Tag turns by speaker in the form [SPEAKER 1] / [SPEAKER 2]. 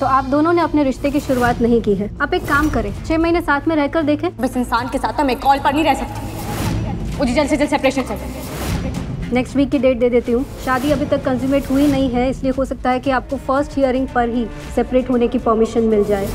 [SPEAKER 1] तो आप दोनों ने अपने रिश्ते की शुरुआत नहीं की है। आप एक काम करें छह महीने साथ में रहकर देखें।
[SPEAKER 2] बस इंसान के साथ तो मैं कॉल पर नहीं रह सकती। मुझे जल्द से जल्द सेपरेशन चाहिए।
[SPEAKER 1] नेक्स्ट वीक की डेट दे देती हूँ। शादी अभी तक कंज्यूमेट हुई नहीं है इसलिए हो सकता है कि आपको फ़र्स्ट हियरिंग पर ही सेपरेट होने की परमिशन मिल जाए।